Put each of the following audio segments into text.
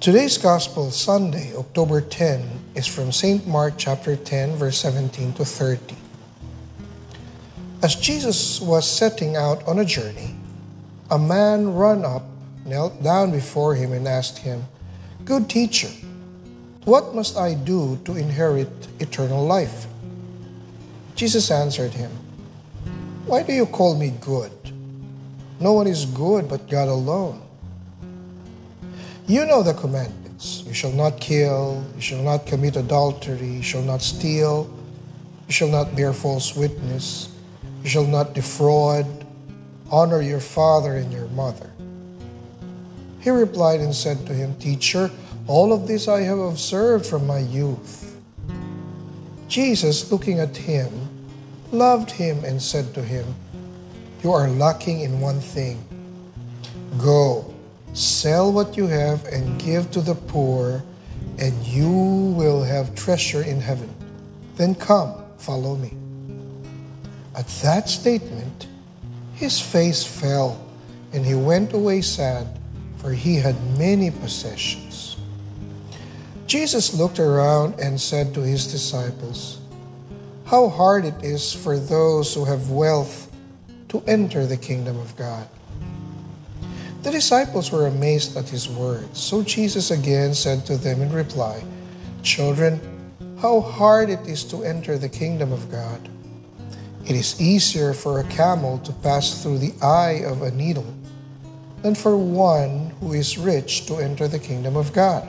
Today's Gospel Sunday, October 10, is from St. Mark chapter 10, verse 17 to 30. As Jesus was setting out on a journey, a man ran up, knelt down before him, and asked him, Good teacher, what must I do to inherit eternal life? Jesus answered him, Why do you call me good? No one is good but God alone. You know the commandments you shall not kill, you shall not commit adultery, you shall not steal, you shall not bear false witness, you shall not defraud, honor your father and your mother. He replied and said to him, Teacher, all of this I have observed from my youth. Jesus, looking at him, loved him and said to him, You are lacking in one thing. Go, sell what you have and give to the poor, and you will have treasure in heaven. Then come, follow me. At that statement, his face fell, and he went away sad, for he had many possessions. Jesus looked around and said to his disciples, How hard it is for those who have wealth to enter the kingdom of God. The disciples were amazed at his words. So Jesus again said to them in reply, Children, how hard it is to enter the kingdom of God. It is easier for a camel to pass through the eye of a needle than for one who is rich to enter the kingdom of God.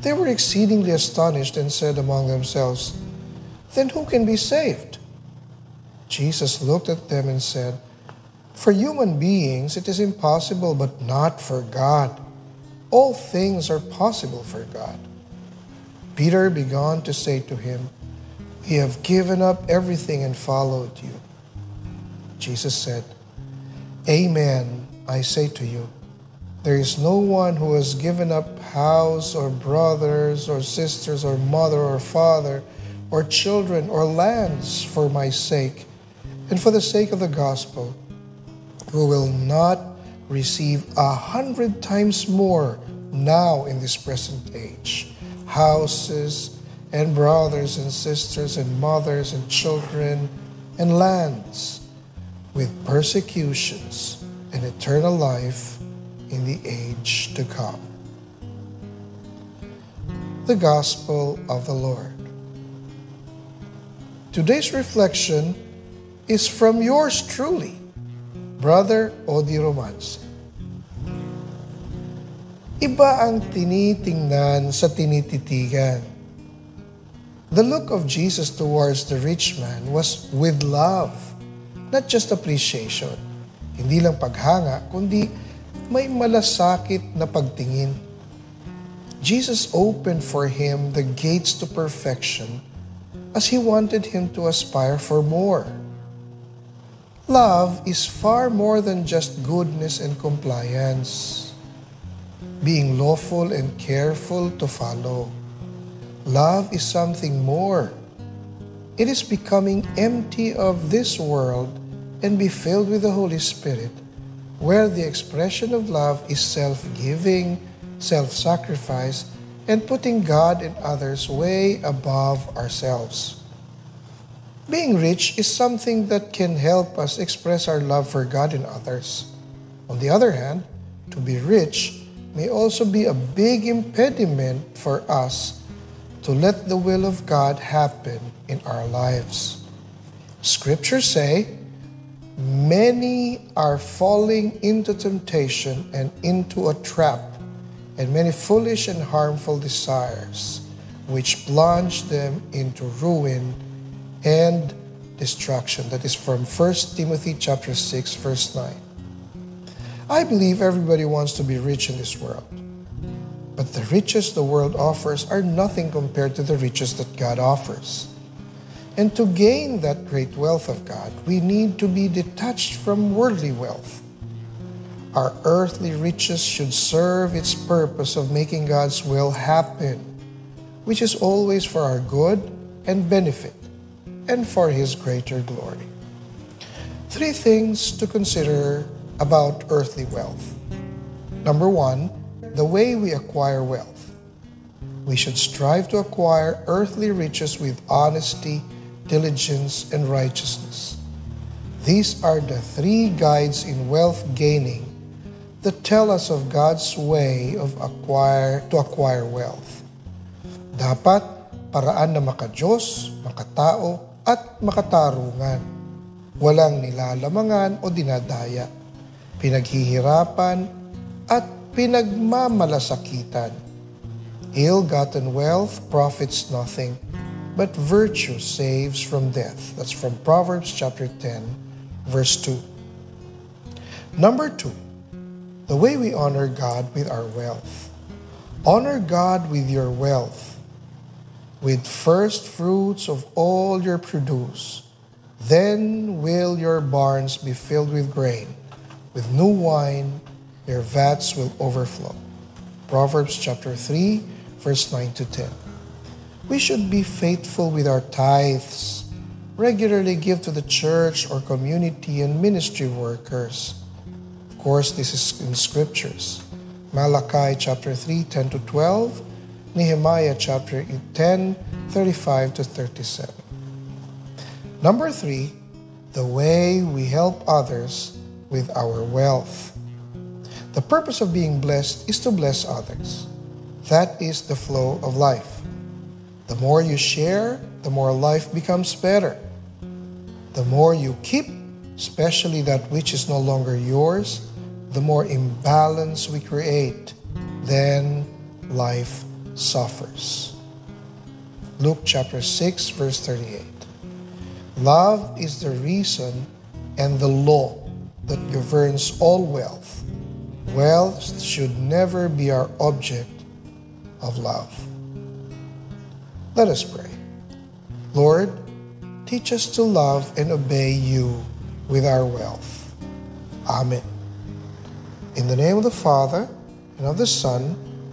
They were exceedingly astonished and said among themselves, Then who can be saved? Jesus looked at them and said, For human beings it is impossible, but not for God. All things are possible for God. Peter began to say to him, We have given up everything and followed you. Jesus said, Amen, I say to you. There is no one who has given up house or brothers or sisters or mother or father or children or lands for my sake and for the sake of the gospel who will not receive a hundred times more now in this present age houses and brothers and sisters and mothers and children and lands with persecutions and eternal life in the age to come. The Gospel of the Lord. Today's reflection is from yours truly, Brother Odi Romance. Iba ang tinitingnan sa tinititigan. The look of Jesus towards the rich man was with love, not just appreciation. Hindi lang paghanga, kundi may malasakit na pagtingin. Jesus opened for him the gates to perfection as he wanted him to aspire for more. Love is far more than just goodness and compliance, being lawful and careful to follow. Love is something more. It is becoming empty of this world and be filled with the Holy Spirit where the expression of love is self giving, self sacrifice, and putting God and others way above ourselves. Being rich is something that can help us express our love for God and others. On the other hand, to be rich may also be a big impediment for us to let the will of God happen in our lives. Scriptures say, Many are falling into temptation and into a trap, and many foolish and harmful desires, which plunge them into ruin and destruction. That is from 1 Timothy chapter 6, verse 9. I believe everybody wants to be rich in this world. But the riches the world offers are nothing compared to the riches that God offers. And to gain that great wealth of God, we need to be detached from worldly wealth. Our earthly riches should serve its purpose of making God's will happen, which is always for our good and benefit and for His greater glory. Three things to consider about earthly wealth. Number one, the way we acquire wealth. We should strive to acquire earthly riches with honesty, diligence, and righteousness. These are the three guides in wealth gaining that tell us of God's way of acquire to acquire wealth. Dapat paraan na makajos, makatao, at makatarungan. Walang nilalamangan o dinadaya, pinaghihirapan at pinagmamalasakitan. Ill-gotten wealth profits nothing, but virtue saves from death. That's from Proverbs chapter 10, verse 2. Number two, the way we honor God with our wealth. Honor God with your wealth, with first fruits of all your produce. Then will your barns be filled with grain, with new wine, your vats will overflow. Proverbs chapter 3, verse 9 to 10. We should be faithful with our tithes, regularly give to the church or community and ministry workers. Of course, this is in scriptures. Malachi chapter 3, 10 to 12, Nehemiah chapter 10, 35 to 37. Number three, the way we help others with our wealth. The purpose of being blessed is to bless others. That is the flow of life. The more you share, the more life becomes better. The more you keep, especially that which is no longer yours, the more imbalance we create. Then life suffers. Luke chapter 6, verse 38. Love is the reason and the law that governs all wealth. Wealth should never be our object of love. Let us pray. Lord, teach us to love and obey you with our wealth. Amen. In the name of the Father, and of the Son,